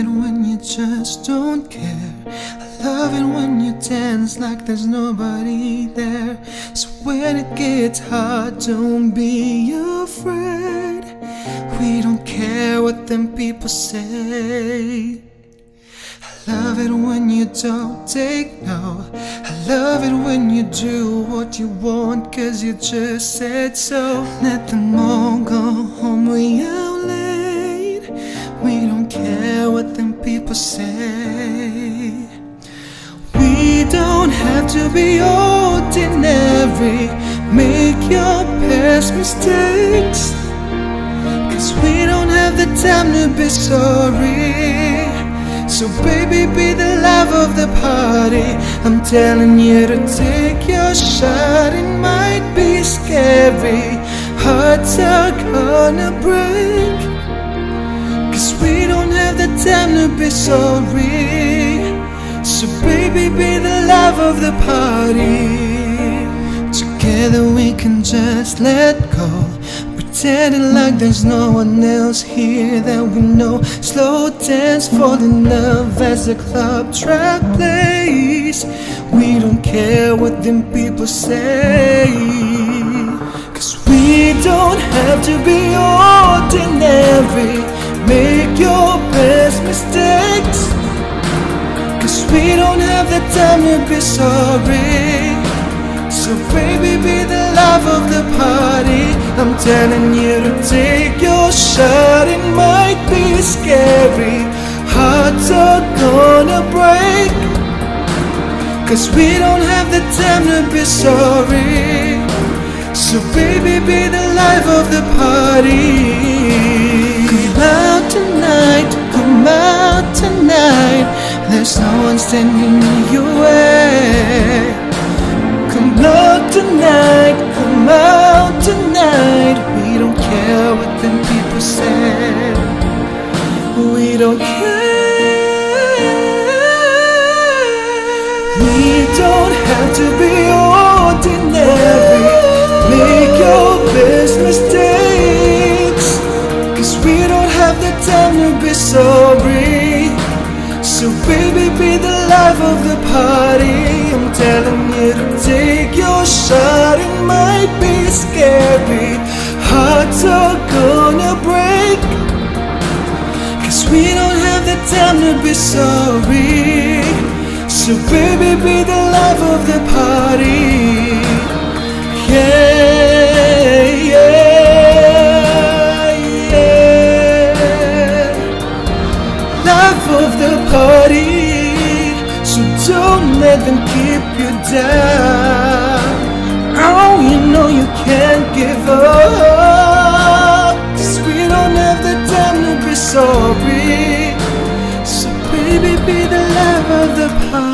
it when you just don't care. I love it when you dance like there's nobody there. So when it gets hard, don't be afraid. We don't care what them people say. I love it when you don't take no. I love it when you do what you want, cause you just said so. Let them all go home, we out people say. We don't have to be ordinary. Make your past mistakes. Cause we don't have the time to be sorry. So, baby, be the love of the party. I'm telling you to take your shot. It might be scary. Hearts are gonna break. Be sorry. So, baby, be the love of the party. Together we can just let go. Pretending like there's no one else here that we know. Slow dance, fall in love as the club track plays. We don't care what them people say. Cause we don't have to be ordinary. Make your mistakes. Cause we don't have the time to be sorry. So baby be the love of the party. I'm telling you to take your shot. It might be scary. Hearts are gonna break. Cause we don't have the time to be sorry. So baby be the life of the party There's no one standing in your way Come out tonight, come out tonight. We don't care what them people say. We don't care. We don't have to be ordinary. Make your best mistakes. Cause we don't have the time to be sorry. Baby, be the life of the party. I'm telling you to take your shot. It might be scary. Hearts are gonna break. Cause we don't have the time to be sorry. So baby, be the life of the party. Yeah of the party. So don't let them keep you down. Oh, you know you can't give up. Cause we don't have the time to be sorry. So, baby, be the life of the party.